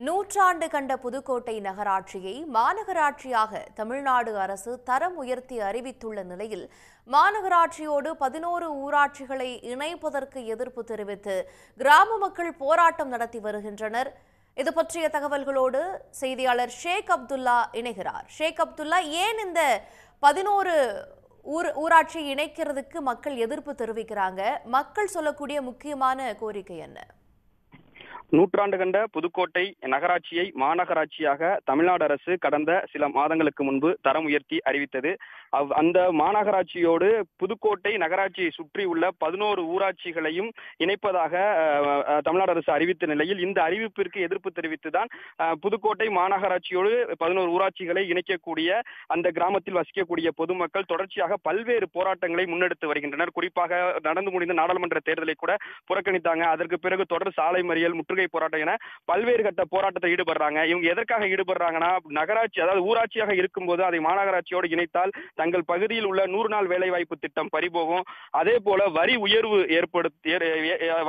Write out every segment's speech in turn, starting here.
நூற்றாண்டு கண்ட புதுக்கோட்டை நகராட்சியை மாநகராட்சியாக தமிழ்நாடு அரசு தரம் உயர்த்தி அறிவித்துள்ள நிலையில் மாநகராட்சியோடு பதினோரு ஊராட்சிகளை இணைப்பதற்கு எதிர்ப்பு தெரிவித்து கிராம மக்கள் போராட்டம் நடத்தி வருகின்றனர். இது பற்றிய தகவல்களோடு செய்தியாளர் ஷேக் அப்துல்லா இணைகிறார். ஷேக் அப்துல்லா ஏன் இந்த பதினோரு ஊர் ஊராட்சி இணைக்கிறதுக்கு மக்கள் எதிர்ப்பு தெரிவிக்கிறாங்க? மக்கள் சொல்லக்கூடிய முக்கியமான கோரிக்கை என்ன? நூற்றாண்டு கண்ட புதுக்கோட்டை நகராட்சியை மாநகராட்சியாக தமிழ்நாடு அரசு கடந்த சில மாதங்களுக்கு முன்பு தரம் உயர்த்தி அறிவித்தது. அவ்- அந்த மாநகராட்சியோடு புதுக்கோட்டை நகராட்சியை சுற்றியுள்ள பதினோரு ஊராட்சிகளையும் இணைப்பதாக தமிழ்நாடு அரசு அறிவித்த நிலையில் இந்த அறிவிப்பிற்கு எதிர்ப்பு தெரிவித்துதான் புதுக்கோட்டை மாநகராட்சியோடு பதினோரு ஊராட்சிகளை இணைக்கக்கூடிய அந்த கிராமத்தில் வசிக்கக்கூடிய பொதுமக்கள் தொடர்ச்சியாக பல்வேறு போராட்டங்களை முன்னெடுத்து வருகின்றனர். குறிப்பாக நடந்து முடிந்த நாடாளுமன்ற தேர்தலை கூட புறக்கணித்தாங்க. அதற்கு பிறகு தொடர் சாலை மறியல் முற்றுகை போராட்டம் என பல்வேறு கட்ட போராட்டத்தில் ஈடுபடுறாங்க. இவங்க எதற்காக ஈடுபடுறாங்கன்னா நகராட்சி அதாவது ஊராட்சியாக இருக்கும்போது அதை மாநகராட்சியோடு இணைத்தால் தங்கள் பகுதியில் உள்ள நூறு நாள் வேலைவாய்ப்பு திட்டம் பறிபோகும். அதே போல வரி உயர்வு ஏற்படுத்தி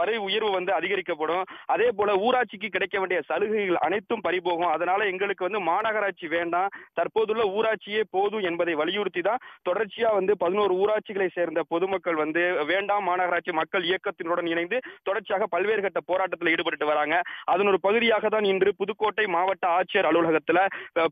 வரி உயர்வு வந்து அதிகரிக்கப்படும். அதே போல ஊராட்சிக்கு கிடைக்க வேண்டிய சலுகைகள் அனைத்தும் பறிபோகும். அதனால எங்களுக்கு வந்து மாநகராட்சி வேண்டாம். தற்போதுள்ள ஊராட்சியே போதும் என்பதை வலியுறுத்தி தான் தொடர்ச்சியா வந்து பதினோரு ஊராட்சிகளை சேர்ந்த பொதுமக்கள் வந்து வேண்டாம் மாநகராட்சி மக்கள் இயக்கத்தினுடன் இணைந்து தொடர்ச்சியாக பல்வேறு கட்ட போராட்டத்தில் ஈடுபட்டு வராங்க அதன் ஒரு பகுதியாக தான் இன்று புதுக்கோட்டை மாவட்ட ஆட்சியர் அலுவலகத்துல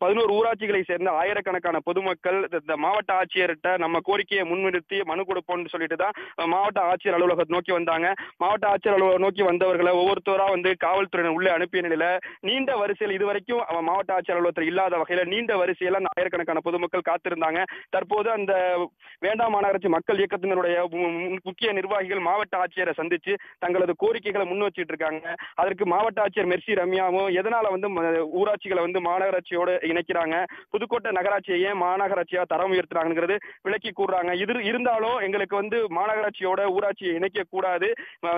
பதினோரு ஊராட்சிகளை சேர்ந்த ஆயிரக்கணக்கான பொதுமக்கள் இந்த- மாவட்ட ஆட்சியர்கிட்ட நம்ம கோரிக்கையை முன்னிறுத்தி மனு கொடுப்போம்னு சொல்லிட்டு தான் மாவட்ட ஆட்சியர் அலுவலகத்தை நோக்கி வந்தாங்க. மாவட்ட ஆட்சியர் அலுவலகம் நோக்கி வந்தவர்களை ஒவ்வொருத்தரா வந்து காவல்துறையினர் உள்ளே அனுப்பிய நிலையில நீண்ட வரிசையில் இதுவரைக்கும் மாவட்ட ஆட்சியர் அலுவலகத்தில் இல்லாத வகையில நீண்ட வரிசையில அந்த ஆயிரக்கணக்கான பொதுமக்கள் காத்திருந்தாங்க. தற்போது அந்த வேண்டாம் மாநகராட்சி மக்கள் இயக்கத்தினருடைய முக்கிய நிர்வாகிகள் மாவட்ட ஆட்சியரை சந்திச்சு தங்களது கோரிக்கைகளை முன் வச்சிட்டு இருக்காங்க. அதற்கு மாவட்ட ஆட்சியர் மெர்சி ரம்யாவும் எதனால வந்து ஊராட்சிகளை வந்து மாநகராட்சியோட இணைக்கிறாங்க? புதுக்கோட்டை நகராட்சியை ஏன் மாநகராட்சியா தரம் உயர்த்துறாங்கிறது விளக்கி கூறுறாங்க. இது இருந்தாலும் எங்களுக்கு வந்து மாநகராட்சியோட ஊராட்சியை இணைக்க கூடாது.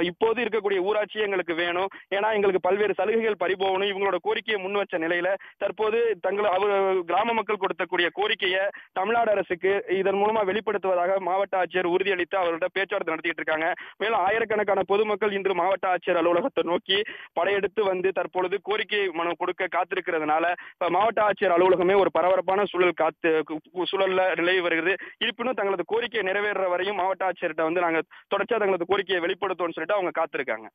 இப்போது இருக்கக்கூடிய ஊராட்சியை எங்களுக்கு வேணும். ஏன்னா எங்களுக்கு பல்வேறு சலுகைகள் பறிபோகணும். இவங்களோட கோரிக்கையை முன் வச்ச நிலையில தற்போது தங்கள் அவர் கிராம மக்கள் கொடுத்தக்கூடிய கோரிக்கையை தமிழ்நாடு அரசுக்கு இதன் மூலமா வெளிப்படுத்துவதாக மாவட்ட ஆட்சியர் உறுதியளித்து அவர்கள்ட்ட பேச்சுவார்த்தை நடத்திட்டு இருக்காங்க. மேலும் ஆயிரக்கணக்கான பொதுமக்கள் இன்று மாவட்ட ஆட்சியர் அலுவலகத்தை நோக்கி படையெடுத்து வந்து தற்பொழுது கோரிக்கை மனு கொடுக்க காத்திருக்கிறதுனால இப்ப மாவட்ட ஆட்சியர் அலுவலகமே ஒரு பரபரப்பான சூழல் காத்து சூழல்ல நிலவி வருகிறது. இருப்பினும் தங்களது கோரிக்கை நிறைவேற வரையும் மாவட்ட ஆட்சியர்கிட்ட வந்து நாங்க தொடர்ச்சியா தங்களது கோரிக்கையை வெளிப்படுத்துவோம்னு சொல்லிட்டு அவங்க காத்திருக்காங்க.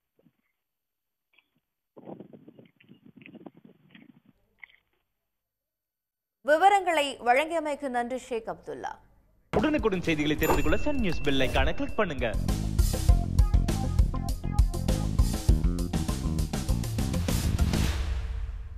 விவரங்களை வழங்கியமைக்கு நன்றி ஷேக் அப்துல்லா. உடனுக்குடன் செய்திகளை தெரிந்து கொள்ள சன் நியூஸ் பெல் ஐகானை கிளிக் பண்ணுங்க.